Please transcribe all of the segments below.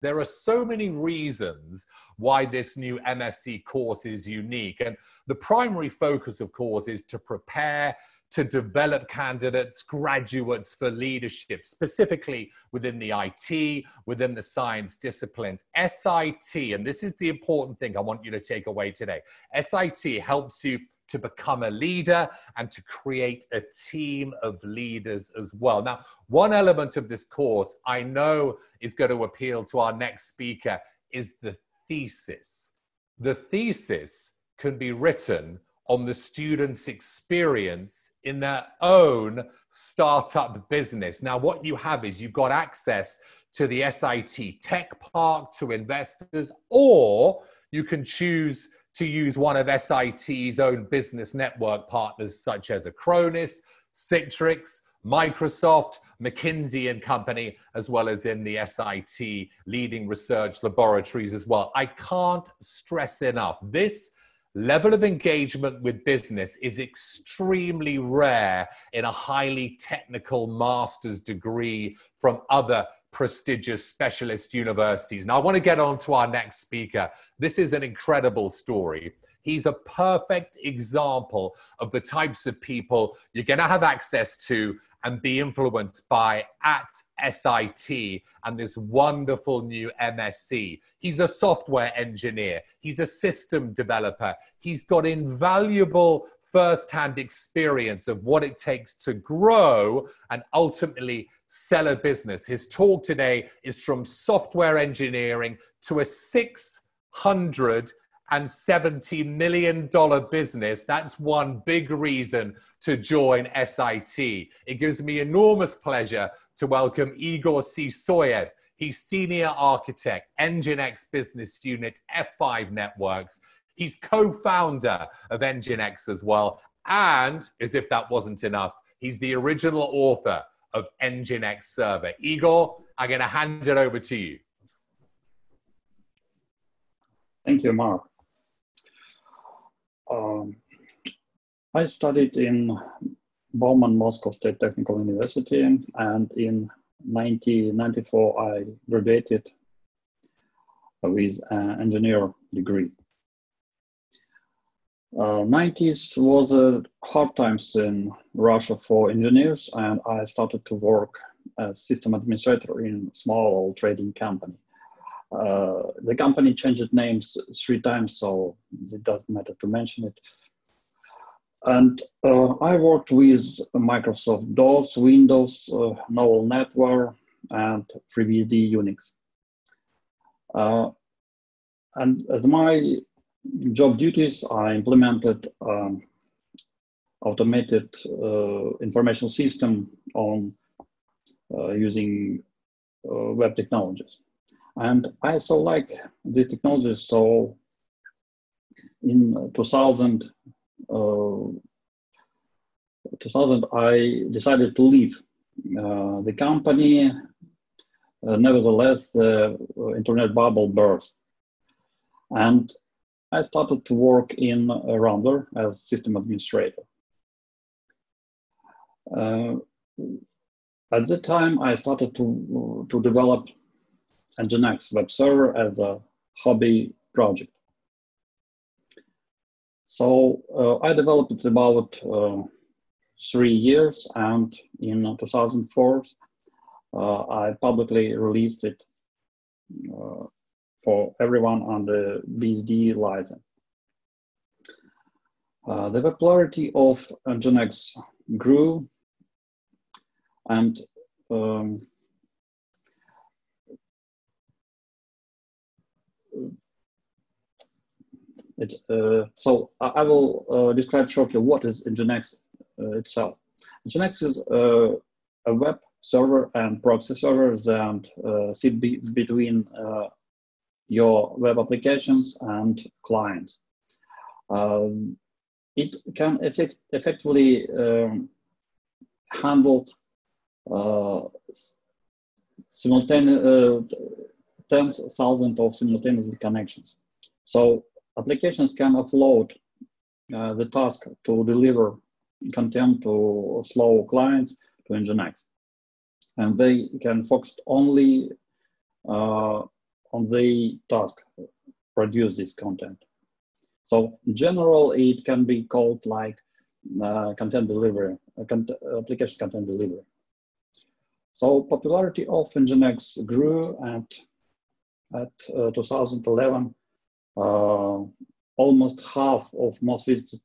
There are so many reasons why this new MSc course is unique. And the primary focus, of course, is to prepare to develop candidates, graduates for leadership, specifically within the IT, within the science disciplines. SIT, and this is the important thing I want you to take away today SIT helps you to become a leader and to create a team of leaders as well. Now, one element of this course I know is going to appeal to our next speaker is the thesis. The thesis can be written on the student's experience in their own startup business. Now, what you have is you've got access to the SIT Tech Park to investors, or you can choose to use one of SIT's own business network partners, such as Acronis, Citrix, Microsoft, McKinsey and Company, as well as in the SIT leading research laboratories as well. I can't stress enough this level of engagement with business is extremely rare in a highly technical master's degree from other prestigious specialist universities. Now, I want to get on to our next speaker. This is an incredible story. He's a perfect example of the types of people you're going to have access to and be influenced by at SIT and this wonderful new MSc. He's a software engineer, he's a system developer, he's got invaluable first-hand experience of what it takes to grow and ultimately sell a business. His talk today is from software engineering to a 600 and $70 million business. That's one big reason to join SIT. It gives me enormous pleasure to welcome Igor Sysoev. He's Senior Architect, Nginx Business Unit, F5 Networks. He's co founder of Nginx as well. And as if that wasn't enough, he's the original author of Nginx Server. Igor, I'm going to hand it over to you. Thank you, Mark. Um, I studied in Bauman Moscow State Technical University, and in 1994 I graduated with an engineer degree. Uh, 90s was a hard times in Russia for engineers, and I started to work as system administrator in small trading company. Uh, the company changed names three times, so it doesn't matter to mention it. And uh, I worked with Microsoft DOS, Windows, uh, Novell NetWare, and FreeBSD Unix. Uh, and my job duties, I implemented um, automated uh, information system on uh, using web technologies. And I so like the technology. So in 2000, uh, 2000 I decided to leave uh, the company. Uh, nevertheless, the internet bubble burst. And I started to work in Rambler as system administrator. Uh, at the time, I started to, to develop Nginx web server as a hobby project. So uh, I developed it about uh, three years, and in 2004, uh, I publicly released it uh, for everyone on the BSD license. Uh, the popularity of Nginx grew, and um, It, uh, so I, will uh, describe shortly what is Nginx uh, itself. Nginx is uh, a web server and proxy server that uh, sit be between uh, your web applications and clients. Um, it can effect effectively um, handle simultaneous tens of thousands of simultaneous connections. So applications can offload uh, the task to deliver content to slow clients to Nginx. And they can focus only uh, on the task, produce this content. So in general, it can be called like uh, content delivery, uh, con application content delivery. So popularity of Nginx grew at, at uh, 2011. Uh, almost half of most visited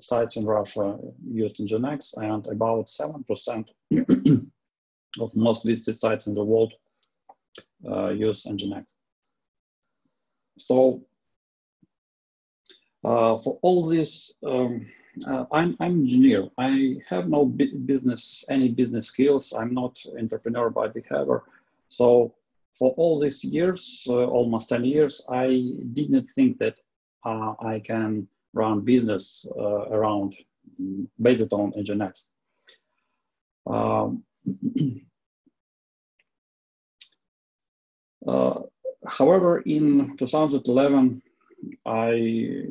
sites in Russia used Nginx and about 7% of most visited sites in the world uh, use Nginx. So uh, for all this, um, uh, I'm I'm engineer. I have no business any business skills. I'm not entrepreneur by behavior. So for all these years, uh, almost ten years, I didn't think that uh, I can run business uh, around based on Nginx. Um, however, in 2011, I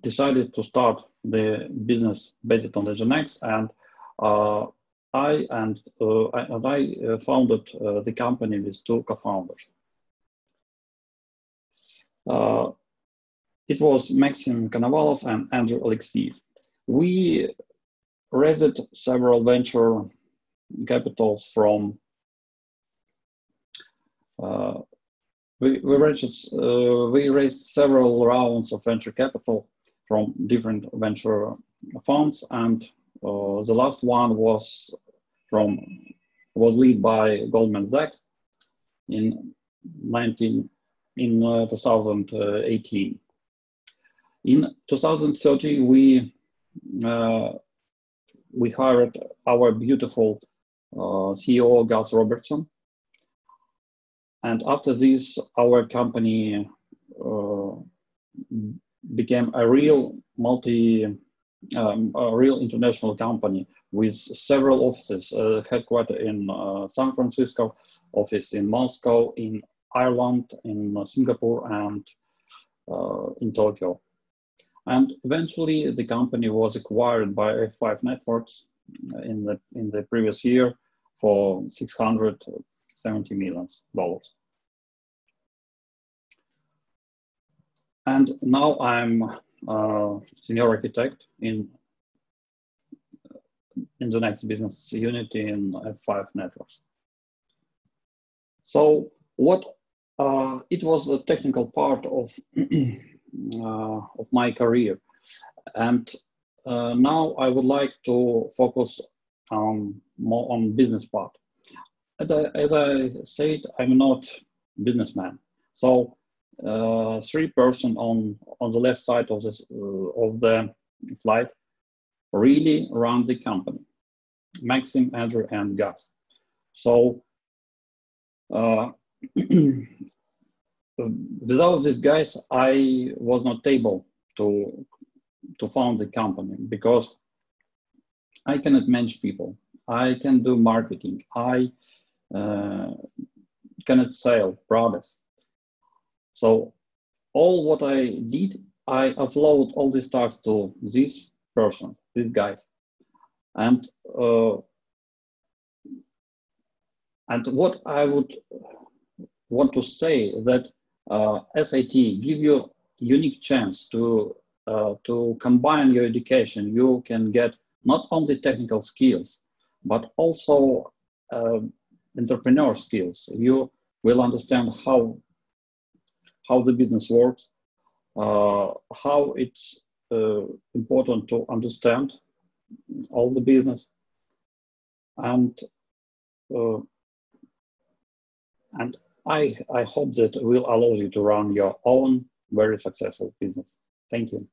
decided to start the business based on the Nginx, and uh, I and, uh, I, and I uh, founded uh, the company with two co-founders. Uh, it was Maxim Konovalov and Andrew Alexeyev. We raised several venture capitals from uh, we, we, raised, uh, we raised several rounds of venture capital from different venture funds, and uh, the last one was from was led by Goldman Sachs in 19 in uh, 2018. In 2030, we uh, we hired our beautiful uh, CEO Gus Robertson, and after this, our company uh, became a real multi, um, a real international company with several offices, uh, headquartered in uh, San Francisco, office in Moscow, in Ireland, in Singapore, and uh, in Tokyo. And eventually, the company was acquired by F5 Networks in the in the previous year for 670 million dollars. And now I'm a senior architect in in Nginx business unit in F5 Networks. So what uh, it was a technical part of uh, of my career, and uh, now I would like to focus um, more on business part. As I, said, I'm not businessman, so uh, three person on on the left side of this uh, of the slide really run the company maxim andrew and gus. So uh, without these guys i was not able to to found the company because i cannot manage people. I can do marketing. I cannot sell products so all what I did, I upload all these tasks to this person, these guys. And uh, and what I would want to say that uh, SIT give you unique chance to uh, to combine your education. You can get not only technical skills, but also uh, entrepreneur skills. You will understand how how the business works, uh, how it's uh, important to understand all the business, and uh, and I I hope that will allow you to run your own very successful business. Thank you.